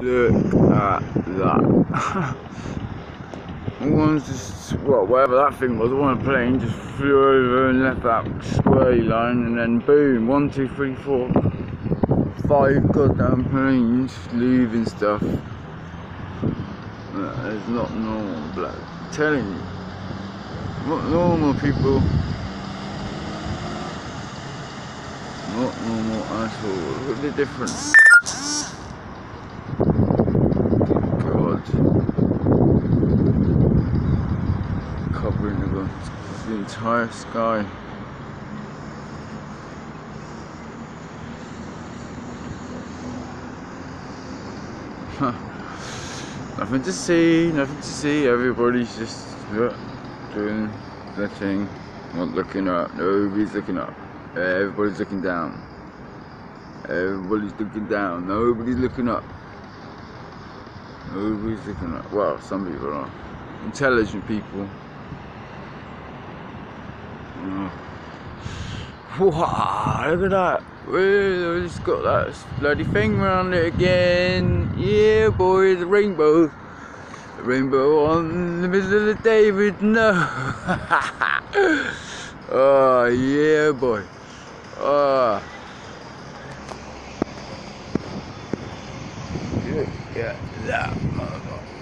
Look at that. One's just, well, whatever that thing was, one plane just flew over and left that square line, and then boom, one, two, three, four, five goddamn planes leaving stuff. That is not normal, blood. telling you. Not normal, people. Not normal at all. Look at the difference. Covering the, the entire sky. Nothing to see, nothing to see. Everybody's just doing their thing. Not looking up. Nobody's looking up. Everybody's looking down. Everybody's looking down. Nobody's looking up. Nobody's looking up. Well, some people are. Intelligent people. Mm. Wow, look at that. Whoa, it's got that bloody thing around it again. Yeah, boy, the rainbow. Rainbow on the middle of the day with no. oh, yeah, boy. Oh. Yeah, that motherfucker.